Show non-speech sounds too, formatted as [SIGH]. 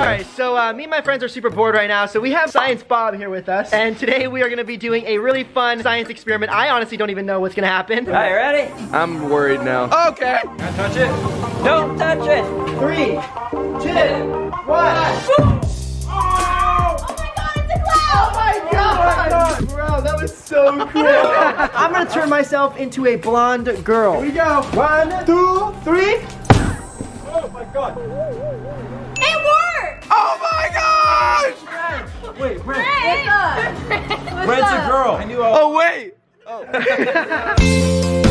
All right, so uh, me and my friends are super bored right now, so we have Science Bob here with us, and today we are gonna be doing a really fun science experiment. I honestly don't even know what's gonna happen. All right, ready? I'm worried now. Okay. Don't touch it. Don't touch it. Three, two, one. Oh oh my god! It's a cloud! Oh my god! Oh my god. Bro, that was so cool. [LAUGHS] I'm gonna turn myself into a blonde girl. Here we go. One, two, three. Oh my worked! Brent. What's up? Brent's a girl. Oh wait. Oh. [LAUGHS]